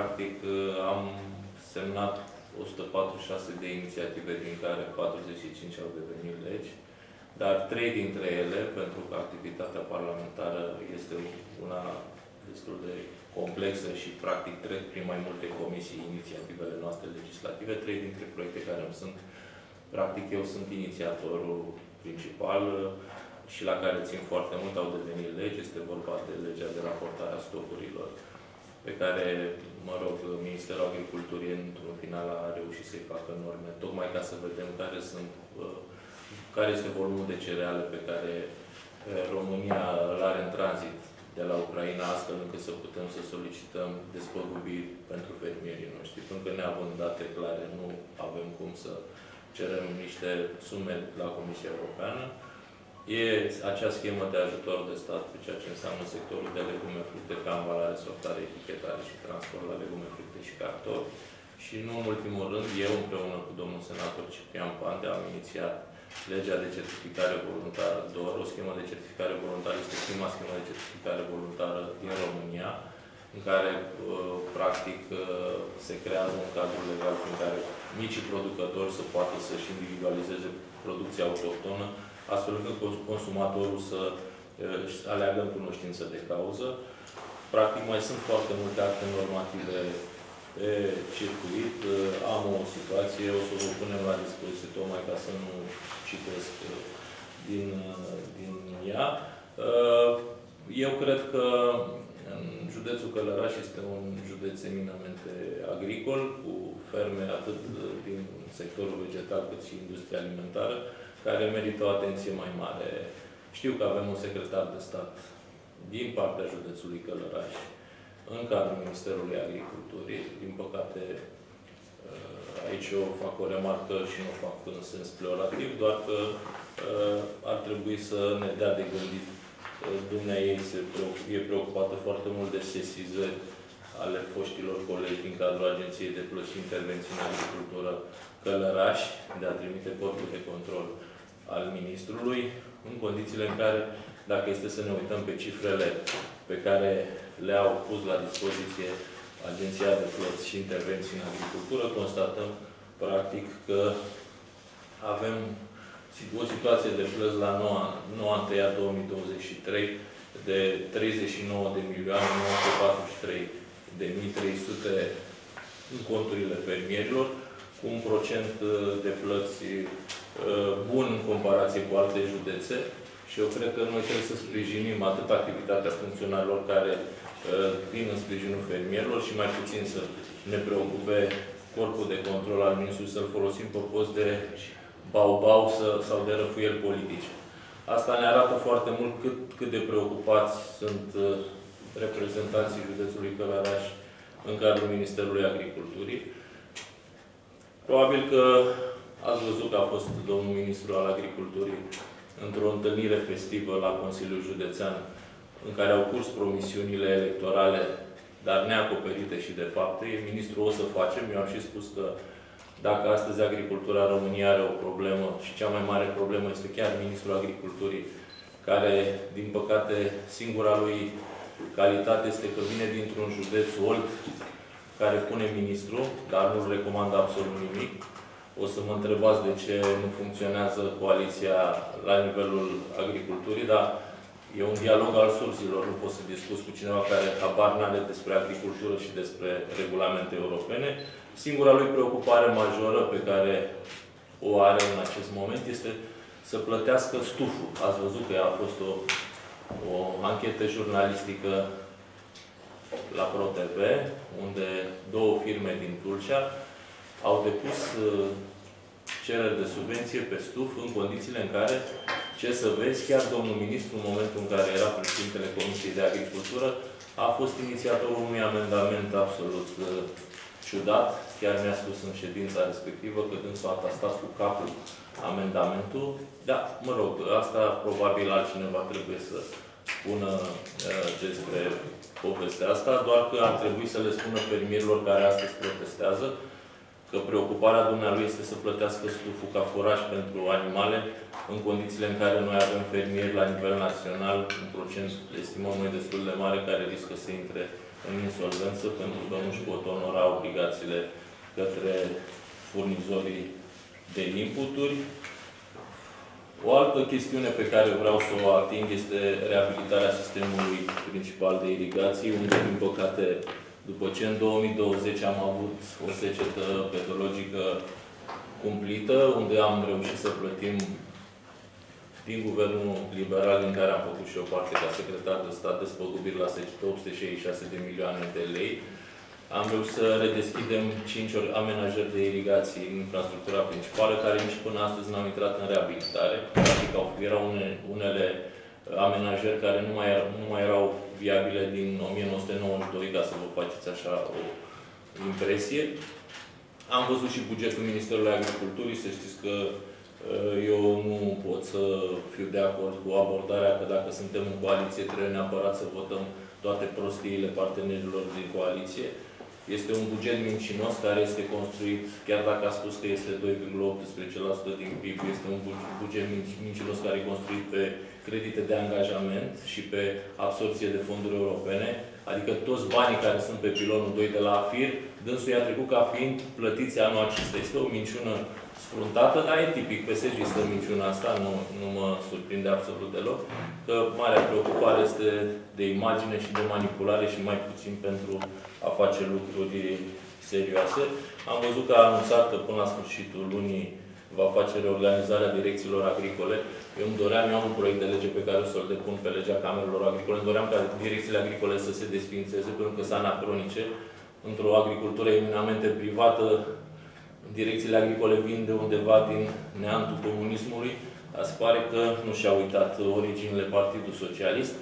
practic, am semnat 146 de inițiative, din care 45 au devenit legi, dar trei dintre ele, pentru că activitatea parlamentară este una destul de complexă și practic trec prin mai multe comisii inițiativele noastre legislative, trei dintre proiecte care îmi sunt, practic eu sunt inițiatorul principal și la care țin foarte mult, au devenit legi, este vorba de legea de raportare a stocurilor, pe care, mă rog, Ministerul Agriculturii într-un final a reușit să-i facă norme, tocmai ca să vedem care sunt uh, care este volumul de cereale pe care uh, România îl are în tranzit de la Ucraina, astfel încât să putem să solicităm despăgubiri pentru fermierii noștri. Pentru că neavând date clare, nu avem cum să cerem niște sume la Comisia Europeană. E acea schemă de ajutor de stat pe ceea ce înseamnă sectorul de legume, fructe, cambalare, sortare, etichetare și transport la legume, fructe și cartofi. Și nu în ultimul rând, eu împreună cu domnul senator Ciprian Pande am inițiat legea de certificare voluntară DOR, o schemă de certificare voluntară, este prima schemă de certificare voluntară din România, în care, uh, practic, uh, se creează un cadru legal prin care micii producători să poată să-și individualizeze producția autohtonă, astfel încât consumatorul să uh, aleagă în cunoștință de cauză. Practic, mai sunt foarte multe acte normative pe circuit. Am o situație, o să vă punem la dispoziție, tocmai ca să nu citesc din, din ea. Eu cred că județul Călăraș este un județ eminamente agricol, cu ferme atât din sectorul vegetal cât și industria alimentară, care merită o atenție mai mare. Știu că avem un secretar de stat din partea județului Călăraș, în cadrul Ministerului Agriculturii. Din păcate, aici eu fac o remarcă și nu fac în sens peorativ, doar că ar trebui să ne dea de gândit Dumnea ei se e preocupată foarte mult de sesizări ale foștilor colegi din cadrul Agenției de Plăți și Intervenții în Agricultură Călăraș, de a trimite corpul de control al Ministrului, în condițiile în care, dacă este să ne uităm pe cifrele pe care le-au pus la dispoziție Agenția de Plăți și Intervenții în Agricultură, constatăm, practic, că avem o situație de plăți la noua, noua întâia 2023 de 39 de milioane 943 de 1300 în conturile fermierilor, cu un procent uh, de plăți uh, bun în comparație cu alte județe. Și eu cred că noi trebuie să sprijinim atât activitatea funcționarilor care uh, vin în sprijinul fermierilor și mai puțin să ne preocupe corpul de control al Ministrului să-l folosim pe post de bau-bau sau de răfuieli politice. Asta ne arată foarte mult cât, cât de preocupați sunt uh, reprezentanții județului Călăraș în cadrul Ministerului Agriculturii. Probabil că ați văzut că a fost domnul ministru al Agriculturii într-o întâlnire festivă la Consiliul Județean în care au curs promisiunile electorale, dar neacoperite și de fapte. Ministrul o să facem. Eu am și spus că dacă astăzi agricultura României are o problemă și cea mai mare problemă este chiar Ministrul Agriculturii, care, din păcate, singura lui calitate este că vine dintr-un județ old, care pune ministru, dar nu recomandă absolut nimic. O să mă întrebați de ce nu funcționează coaliția la nivelul agriculturii, dar e un dialog al surzilor. Nu poți să discuți cu cineva care habar n-are despre agricultură și despre regulamente europene. Singura lui preocupare majoră pe care o are în acest moment este să plătească stuful. Ați văzut că a fost o, o anchetă jurnalistică la ProTV, unde două firme din Tulcea au depus uh, cereri de subvenție pe stuf în condițiile în care, ce să vezi, chiar domnul ministru, în momentul în care era președintele Comisiei de Agricultură, a fost inițiatorul unui amendament absolut uh, ciudat, chiar mi-a spus în ședința respectivă că dânsul a stat cu capul amendamentul. Da, mă rog, asta probabil altcineva trebuie să spună uh, despre povestea asta, doar că ar trebui să le spună fermierilor care astăzi protestează că preocuparea dumnealui este să plătească stuful ca foraj pentru animale în condițiile în care noi avem fermieri la nivel național, un procent, estimăm noi, destul de mare, care riscă să intre în insolvență pentru că nu își pot onora obligațiile către furnizorii de inputuri. O altă chestiune pe care vreau să o ating este reabilitarea sistemului principal de irigații, unde, din păcate, după ce în 2020 am avut o secetă petologică cumplită, unde am reușit să plătim din guvernul liberal, din care am făcut și o parte ca secretar de stat, despăgubiri la secetă 866 de milioane de lei, am reușit să redeschidem 5 amenajări de irigații în infrastructura principală, care nici până astăzi n-au intrat în reabilitare. Practic, erau unele amenajări care nu mai, nu mai erau viabile din 1992, ca să vă faceți așa o impresie. Am văzut și bugetul Ministerului Agriculturii, să știți că uh, eu nu pot să fiu de acord cu abordarea că dacă suntem în coaliție trebuie neapărat să votăm toate prostiile partenerilor din coaliție. Este un buget mincinos care este construit, chiar dacă a spus că este 2,18% din PIB, este un buget mincinos care e construit pe credite de angajament și pe absorție de fonduri europene, adică toți banii care sunt pe pilonul 2 de la AFIR, dânsul i-a trecut ca fiind plătiți anul acesta. Este o minciună sfruntată, dar e tipic stă minciuna asta, nu, nu mă surprinde absolut deloc, că marea preocupare este de imagine și de manipulare și mai puțin pentru a face lucruri serioase. Am văzut că a anunțat că până la sfârșitul lunii va face reorganizarea direcțiilor agricole. Eu îmi doream, eu am un proiect de lege pe care o să-l depun pe legea camerelor agricole, îmi doream ca direcțiile agricole să se desfințeze, pentru că sunt anacronice. Într-o agricultură eminamente privată, direcțiile agricole vin de undeva din neantul comunismului, dar se pare că nu și-a uitat originile Partidul Socialist.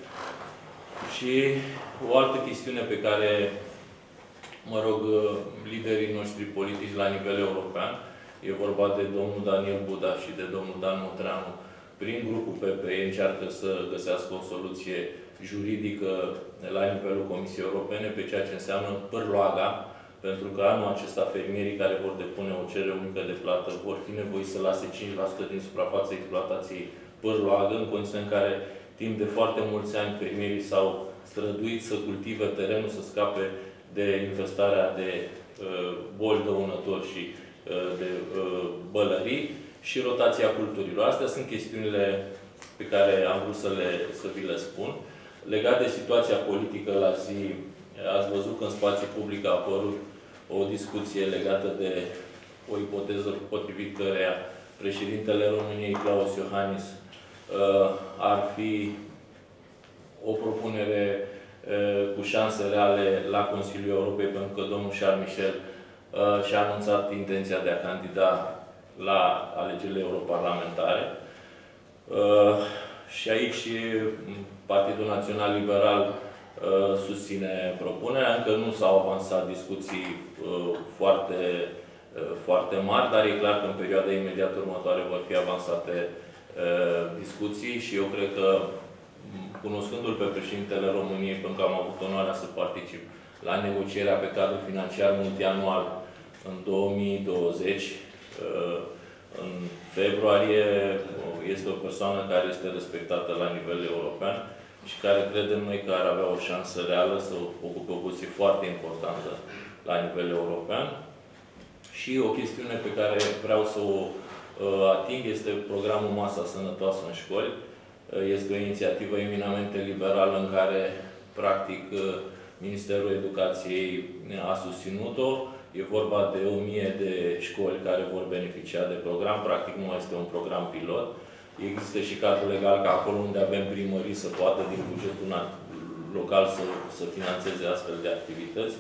Și o altă chestiune pe care, mă rog, liderii noștri politici la nivel european, e vorba de domnul Daniel Buda și de domnul Dan Motreanu, prin grupul PPE încearcă să găsească o soluție juridică la nivelul Comisiei Europene pe ceea ce înseamnă pârloaga, pentru că anul acesta fermierii care vor depune o cerere unică de plată vor fi nevoiți să lase 5% din suprafața exploatației pârloagă, în condiții în care timp de foarte mulți ani fermierii s-au străduit să cultive terenul, să scape de infestarea de uh, boli dăunători și uh, de uh, bălării și rotația culturilor. Astea sunt chestiunile pe care am vrut să, le, să vi le spun. Legat de situația politică la zi, ați văzut că în spațiu public a apărut o discuție legată de o ipoteză potrivit căreia președintele României, Claus Iohannis, uh, ar fi o propunere uh, cu șanse reale la Consiliul Europei, pentru că domnul Charles Michel uh, și-a anunțat intenția de a candida la alegerile europarlamentare. Și aici Partidul Național Liberal Uh, susține propunerea. Încă nu s-au avansat discuții uh, foarte, uh, foarte mari, dar e clar că în perioada imediat următoare vor fi avansate discuții și eu cred că, cunoscându-l pe președintele României, pentru că am avut onoarea să particip la negocierea pe cadrul financiar multianual în 2020, în februarie, este o persoană care este respectată la nivel european și care credem noi că ar avea o șansă reală să ocupe o poziție foarte importantă la nivel european. Și o chestiune pe care vreau să o uh, ating este programul Masa Sănătoasă în școli. Uh, este o inițiativă eminamente liberală în care, practic, uh, Ministerul Educației a susținut-o. E vorba de o mie de școli care vor beneficia de program. Practic nu este un program pilot. Există și cadrul legal ca acolo unde avem primării să poată din bugetul local să, să financeze astfel de activități.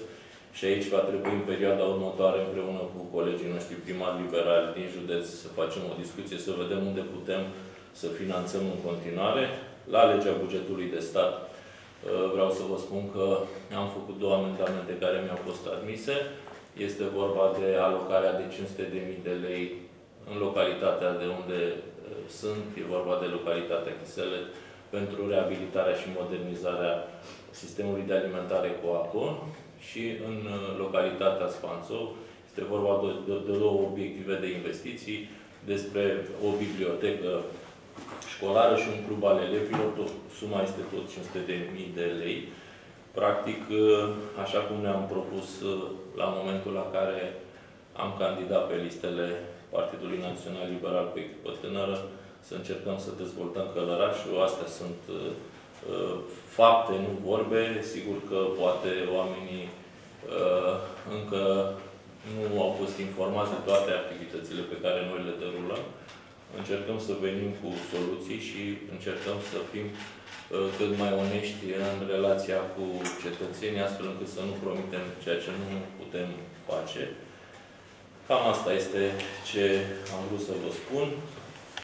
Și aici va trebui în perioada următoare, împreună cu colegii noștri primari liberali din județ, să facem o discuție, să vedem unde putem să finanțăm în continuare. La legea bugetului de stat uh, vreau să vă spun că am făcut două amendamente care mi-au fost admise. Este vorba de alocarea de 500.000 de lei în localitatea de unde sunt, e vorba de localitatea Chisele, pentru reabilitarea și modernizarea sistemului de alimentare cu apă și în uh, localitatea Spanțov este vorba de, de, de două obiective de investiții, despre o bibliotecă școlară și un club al elevilor, tot, suma este tot 500 de mii de lei. Practic, așa cum ne-am propus la momentul la care am candidat pe listele Partidului Național Liberal pe echipă tânără, să încercăm să dezvoltăm Călărașul. Astea sunt uh, fapte, nu vorbe. Sigur că poate oamenii uh, încă nu au fost informați de toate activitățile pe care noi le derulăm. Încercăm să venim cu soluții și încercăm să fim uh, cât mai onești în relația cu cetățenii, astfel încât să nu promitem ceea ce nu putem face. Cam asta este ce am vrut să vă spun.